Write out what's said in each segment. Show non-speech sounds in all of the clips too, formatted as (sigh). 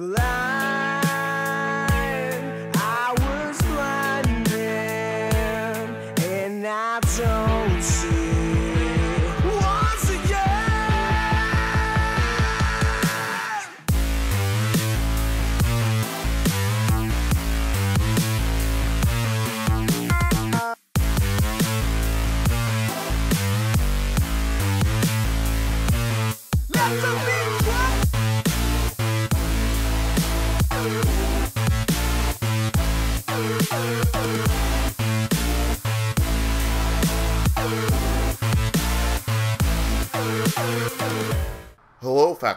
Blind,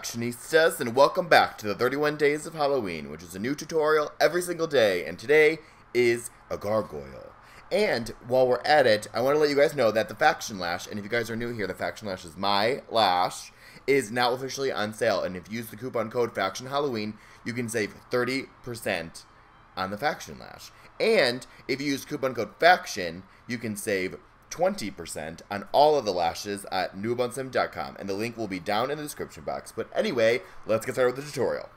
Hello, Factionistas, and welcome back to the 31 Days of Halloween, which is a new tutorial every single day, and today is a gargoyle. And while we're at it, I want to let you guys know that the Faction Lash, and if you guys are new here, the Faction Lash is my lash, is now officially on sale, and if you use the coupon code Faction Halloween, you can save 30% on the Faction Lash. And if you use coupon code FACTION, you can save 20% on all of the lashes at nubounsom.com, and the link will be down in the description box. But anyway, let's get started with the tutorial.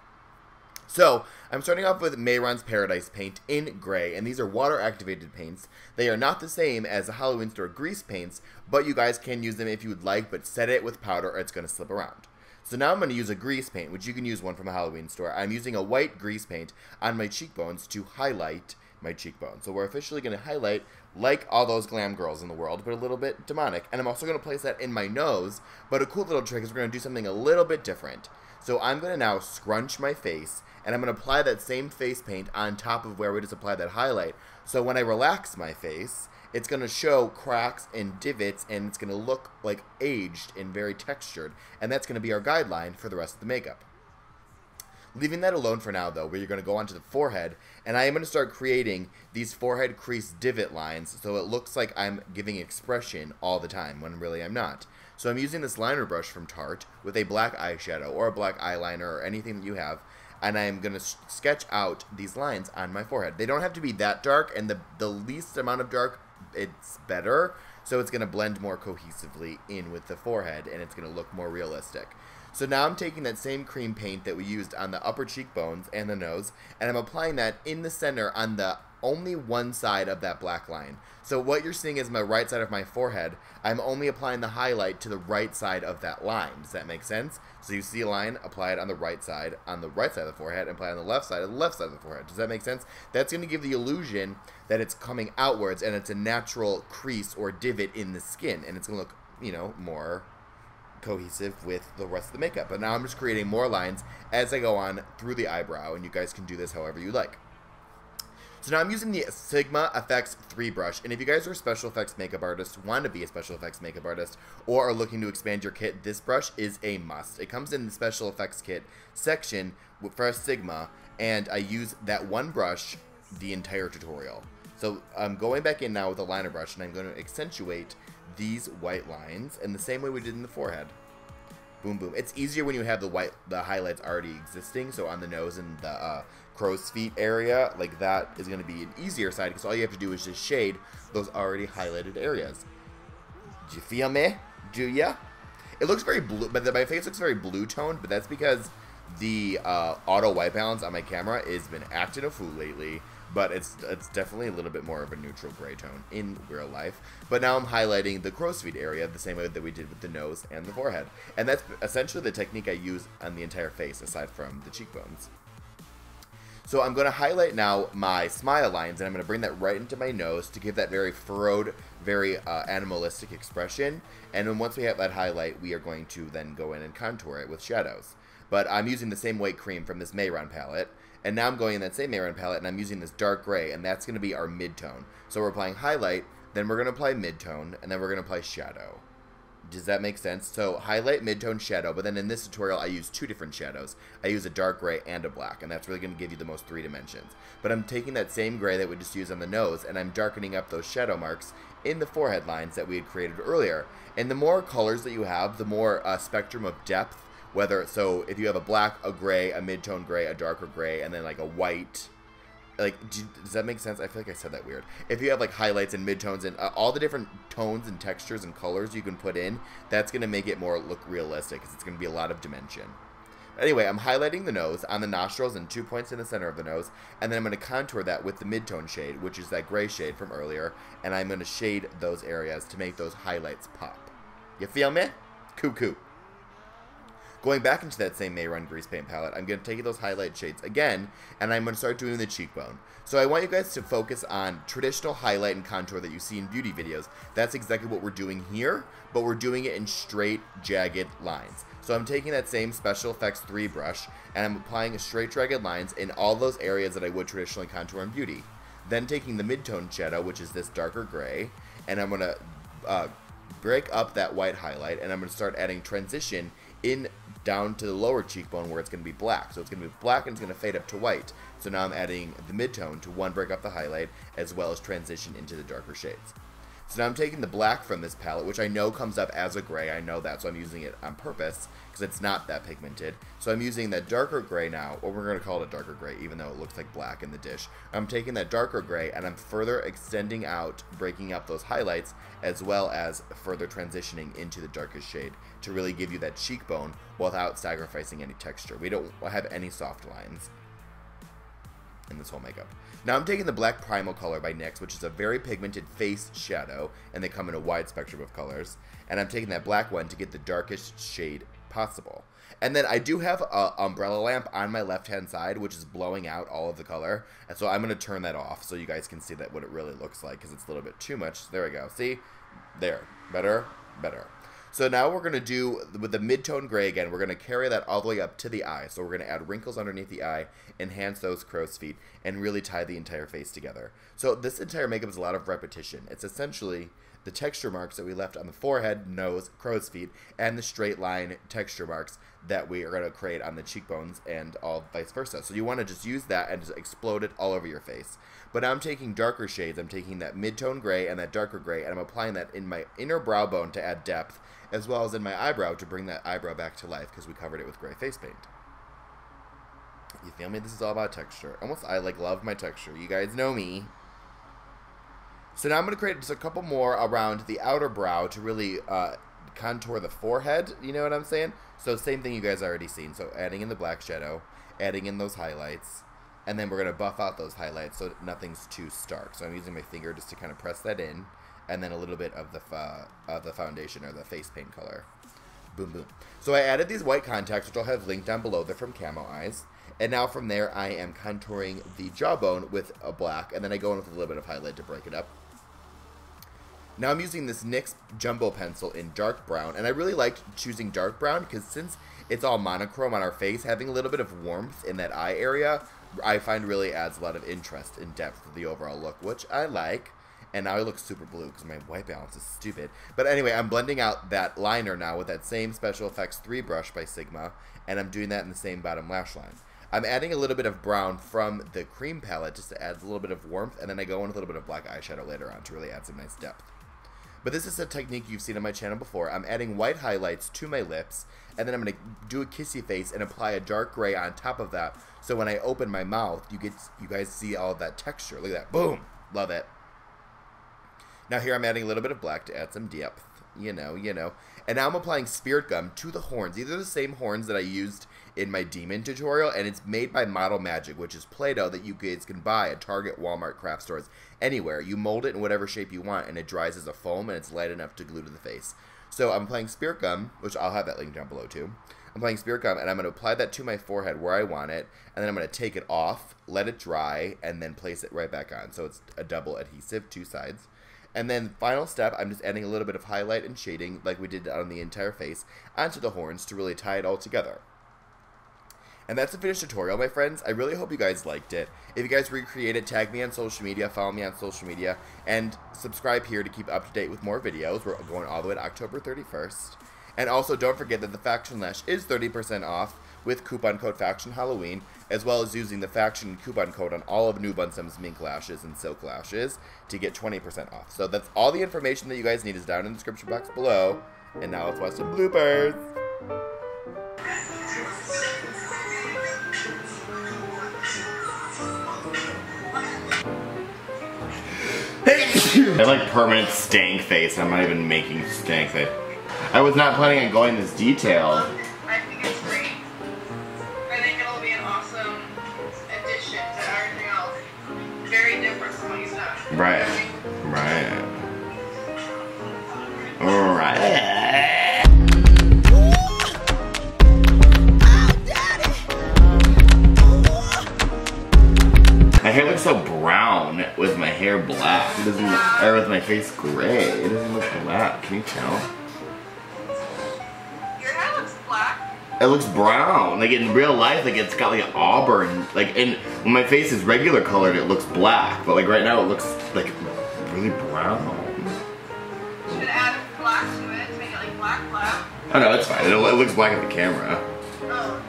So, I'm starting off with Mehron's Paradise paint in gray, and these are water activated paints. They are not the same as the Halloween store grease paints, but you guys can use them if you would like, but set it with powder or it's going to slip around. So now I'm going to use a grease paint, which you can use one from a Halloween store. I'm using a white grease paint on my cheekbones to highlight my cheekbone. So we're officially going to highlight like all those glam girls in the world, but a little bit demonic. And I'm also going to place that in my nose, but a cool little trick is we're going to do something a little bit different. So I'm going to now scrunch my face, and I'm going to apply that same face paint on top of where we just applied that highlight. So when I relax my face, it's going to show cracks and divots, and it's going to look like aged and very textured. And that's going to be our guideline for the rest of the makeup. Leaving that alone for now, though, we're going to go onto the forehead, and I am going to start creating these forehead crease divot lines so it looks like I'm giving expression all the time, when really I'm not. So I'm using this liner brush from Tarte with a black eyeshadow or a black eyeliner or anything that you have, and I am going to sketch out these lines on my forehead. They don't have to be that dark, and the, the least amount of dark, it's better, so it's going to blend more cohesively in with the forehead, and it's going to look more realistic. So now I'm taking that same cream paint that we used on the upper cheekbones and the nose, and I'm applying that in the center on the only one side of that black line. So what you're seeing is my right side of my forehead. I'm only applying the highlight to the right side of that line. Does that make sense? So you see a line, apply it on the right side, on the right side of the forehead, and apply it on the left side of the left side of the forehead. Does that make sense? That's going to give the illusion that it's coming outwards and it's a natural crease or divot in the skin, and it's going to look, you know, more cohesive with the rest of the makeup. But now I'm just creating more lines as I go on through the eyebrow, and you guys can do this however you like. So now I'm using the Sigma Effects 3 brush, and if you guys are special effects makeup artists, want to be a special effects makeup artist, or are looking to expand your kit, this brush is a must. It comes in the special effects kit section for Sigma, and I use that one brush the entire tutorial. So I'm going back in now with a liner brush, and I'm going to accentuate these white lines in the same way we did in the forehead. Boom, boom. It's easier when you have the white, the highlights already existing. So on the nose and the uh, crow's feet area, like that is going to be an easier side because all you have to do is just shade those already highlighted areas. Do you feel me? Do ya? It looks very blue, but my face looks very blue toned, but that's because the uh, auto white balance on my camera has been acting a fool lately. But it's it's definitely a little bit more of a neutral gray tone in real life. But now I'm highlighting the crow's feet area the same way that we did with the nose and the forehead. And that's essentially the technique I use on the entire face, aside from the cheekbones. So I'm going to highlight now my smile lines, and I'm going to bring that right into my nose to give that very furrowed, very uh, animalistic expression. And then once we have that highlight, we are going to then go in and contour it with shadows. But I'm using the same white cream from this Mehron palette, and now I'm going in that same Mehron palette, and I'm using this dark gray, and that's going to be our midtone. So we're applying highlight, then we're going to apply midtone, and then we're going to apply shadow. Does that make sense? So highlight, midtone, shadow, but then in this tutorial I use two different shadows. I use a dark gray and a black, and that's really going to give you the most three dimensions. But I'm taking that same gray that we just used on the nose, and I'm darkening up those shadow marks in the forehead lines that we had created earlier. And the more colors that you have, the more uh, spectrum of depth, whether, so if you have a black, a gray, a mid-tone gray, a darker gray, and then like a white, like do, does that make sense i feel like i said that weird if you have like highlights and midtones and uh, all the different tones and textures and colors you can put in that's going to make it more look realistic because it's going to be a lot of dimension Anyway, I'm highlighting the nose on the nostrils and two points in the center of the nose, and then I'm going to contour that with the midtone shade, which is that gray shade from earlier, and I'm going to shade those areas to make those highlights pop. You feel me? Cuckoo. Going back into that same Mehron grease paint palette, I'm going to take those highlight shades again, and I'm going to start doing the cheekbone. So I want you guys to focus on traditional highlight and contour that you see in beauty videos. That's exactly what we're doing here, but we're doing it in straight, jagged lines. So I'm taking that same Special Effects 3 brush, and I'm applying straight, jagged lines in all those areas that I would traditionally contour in beauty. Then taking the midtone shadow, which is this darker gray, and I'm going to uh, break up that white highlight, and I'm going to start adding transition in down to the lower cheekbone where it's going to be black. So it's going to be black and it's going to fade up to white. So now I'm adding the midtone to one break up the highlight as well as transition into the darker shades. So now I'm taking the black from this palette, which I know comes up as a gray. I know that, so I'm using it on purpose because it's not that pigmented. So I'm using that darker gray now, or we're going to call it a darker gray, even though it looks like black in the dish. I'm taking that darker gray and I'm further extending out, breaking up those highlights, as well as further transitioning into the darkest shade to really give you that cheekbone without sacrificing any texture. We don't have any soft lines in this whole makeup. Now I'm taking the Black Primal color by NYX, which is a very pigmented face shadow, and they come in a wide spectrum of colors. And I'm taking that black one to get the darkest shade possible. And then I do have a umbrella lamp on my left hand side, which is blowing out all of the color. And so I'm going to turn that off so you guys can see that what it really looks like because it's a little bit too much. There we go. See? There. Better? Better. So now we're going to do, with the mid-tone gray again, we're going to carry that all the way up to the eye. So we're going to add wrinkles underneath the eye, enhance those crow's feet, and really tie the entire face together. So this entire makeup is a lot of repetition. It's essentially the texture marks that we left on the forehead, nose, crow's feet, and the straight line texture marks that we are going to create on the cheekbones and all vice versa. So you want to just use that and just explode it all over your face. But now I'm taking darker shades. I'm taking that mid-tone gray and that darker gray, and I'm applying that in my inner brow bone to add depth as well as in my eyebrow to bring that eyebrow back to life because we covered it with gray face paint. You feel me? This is all about texture. Almost, I like love my texture. You guys know me. So now I'm going to create just a couple more around the outer brow to really uh, contour the forehead. You know what I'm saying? So same thing you guys already seen. So adding in the black shadow, adding in those highlights, and then we're going to buff out those highlights so nothing's too stark. So I'm using my finger just to kind of press that in and then a little bit of the of the foundation or the face paint color. Boom, boom. So I added these white contacts, which I'll have linked down below. They're from Camo Eyes. And now from there, I am contouring the jawbone with a black, and then I go in with a little bit of highlight to break it up. Now I'm using this NYX Jumbo Pencil in dark brown, and I really liked choosing dark brown because since it's all monochrome on our face, having a little bit of warmth in that eye area, I find really adds a lot of interest and depth to the overall look, which I like and now I look super blue because my white balance is stupid. But anyway, I'm blending out that liner now with that same Special Effects 3 brush by Sigma, and I'm doing that in the same bottom lash line. I'm adding a little bit of brown from the cream palette just to add a little bit of warmth, and then I go in with a little bit of black eyeshadow later on to really add some nice depth. But this is a technique you've seen on my channel before. I'm adding white highlights to my lips, and then I'm going to do a kissy face and apply a dark gray on top of that. So when I open my mouth, you get you guys see all that texture. Look at that. Boom. Love it. Now here I'm adding a little bit of black to add some depth. You know, you know. And now I'm applying Spirit Gum to the horns. These are the same horns that I used in my Demon tutorial, and it's made by Model Magic, which is Play-Doh that you guys can buy at Target, Walmart, craft stores, anywhere. You mold it in whatever shape you want, and it dries as a foam, and it's light enough to glue to the face. So I'm applying Spirit Gum, which I'll have that link down below too. I'm applying Spirit Gum, and I'm going to apply that to my forehead where I want it, and then I'm going to take it off, let it dry, and then place it right back on. So it's a double adhesive, two sides. And then final step, I'm just adding a little bit of highlight and shading like we did on the entire face onto the horns to really tie it all together. And that's the finished tutorial, my friends. I really hope you guys liked it. If you guys recreate it, tag me on social media, follow me on social media, and subscribe here to keep up to date with more videos. We're going all the way to October 31st. And also, don't forget that the Faction Lash is 30% off with coupon code Faction Halloween, as well as using the Faction coupon code on all of New mink lashes and silk lashes to get 20% off. So that's all the information that you guys need is down in the description box below. And now let's watch some bloopers. I have like permanent stank face. I'm not even making stank face. I was not planning on going this detail. I think it's great. I think it'll be an awesome addition to everything else. Very different from what. Right. Right. Alright. My hair looks so brown with my hair black. It doesn't look, or with my face gray. It doesn't look black. Can you tell? It looks brown. Like in real life, like it's got like an auburn. Like and when my face is regular colored, it looks black. But like right now, it looks like really brown. Should add black to it to make it like black black. Oh no, it's fine. It, it looks black at the camera. Oh,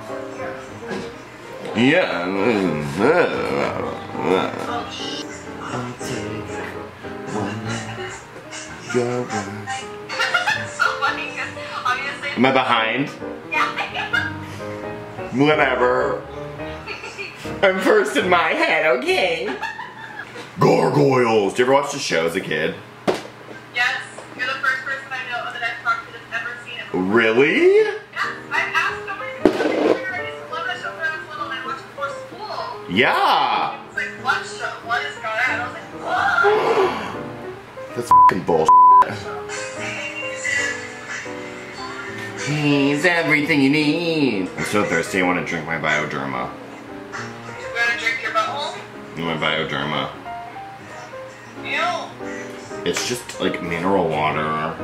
Yeah. oh, sh- I'll take one your word. It's so funny because obviously. Am I behind? Whatever. I'm first in my head, okay? Gargoyles. Did you ever watch the show as a kid? yes, you're the first person I know that I've talked to that's ever seen it. Really? Yes, I've asked so many people. I used to love that show when I was little and I watched it before school. Yeah. It's like, what show? What is? I was like, what? (gasps) That's fucking bullshit. He's everything you need. I'm so thirsty. I want to drink my Bioderma. You're gonna drink your butthole? My Bioderma. Ew. It's just like mineral water.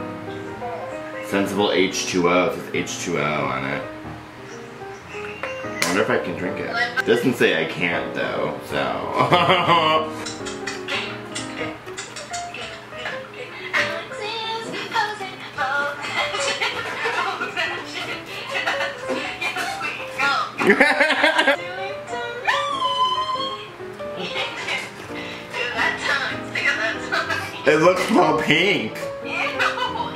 Sensible H2O. It says H2O on it. I wonder if I can drink it. Doesn't say I can't though, so. (laughs) pink.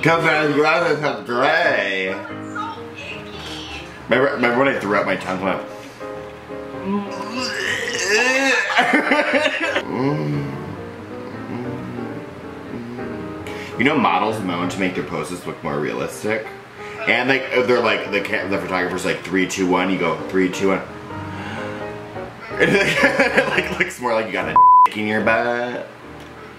Cause my glasses have gray. Remember, remember when I threw out my tongue went. (laughs) you know, models moan to make their poses look more realistic, and like they're like the the photographer's like three, two, one. You go three, two, one. (laughs) (laughs) it like looks more like you got a dick in your butt.